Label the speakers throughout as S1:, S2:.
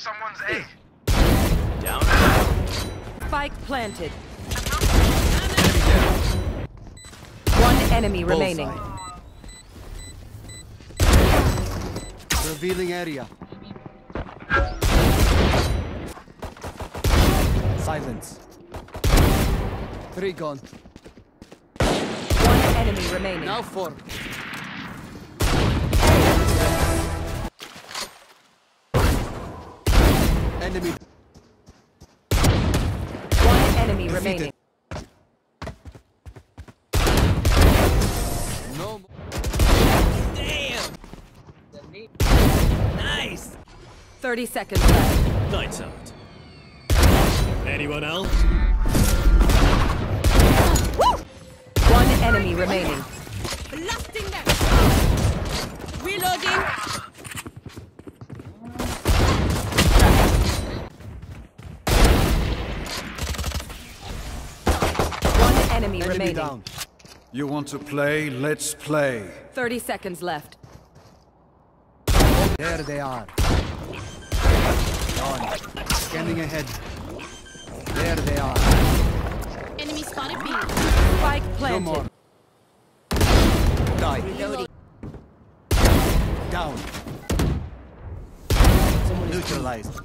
S1: Someone's A.
S2: Down.
S3: Spike planted. One enemy remaining.
S4: Revealing area. Silence. Three gone.
S3: One enemy remaining.
S4: Now four. Enemy
S3: One enemy remaining.
S4: no.
S2: Damn. Nice.
S3: 30 seconds left.
S2: Lights out. Anyone else?
S3: One enemy remaining.
S5: Blasting them! Reloading!
S3: One enemy,
S4: Enemy
S3: remaining.
S4: down.
S6: You want to play? Let's play.
S3: 30 seconds left.
S4: There they are. Gone. Scanning ahead. There they are.
S5: Enemy spotted B.
S3: Spike
S4: No more. Die.
S3: Reloading.
S4: Down. Neutralized.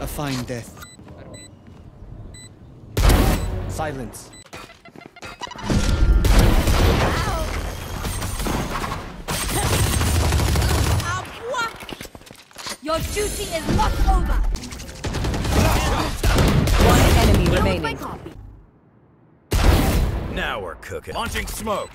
S4: A fine death. Silence.
S5: Your duty is not over.
S3: One enemy remaining.
S2: Now we're cooking. Launching smoke.